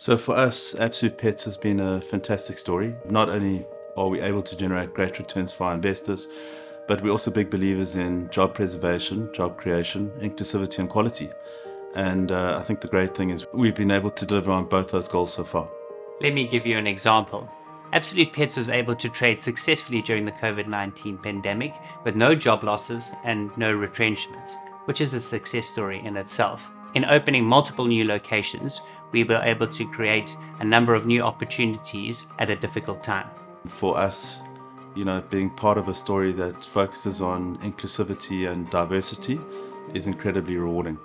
So for us, Absolute Pets has been a fantastic story. Not only are we able to generate great returns for our investors, but we're also big believers in job preservation, job creation, inclusivity and quality. And uh, I think the great thing is we've been able to deliver on both those goals so far. Let me give you an example. Absolute Pets was able to trade successfully during the COVID 19 pandemic with no job losses and no retrenchments, which is a success story in itself. In opening multiple new locations, we were able to create a number of new opportunities at a difficult time. For us, you know, being part of a story that focuses on inclusivity and diversity is incredibly rewarding.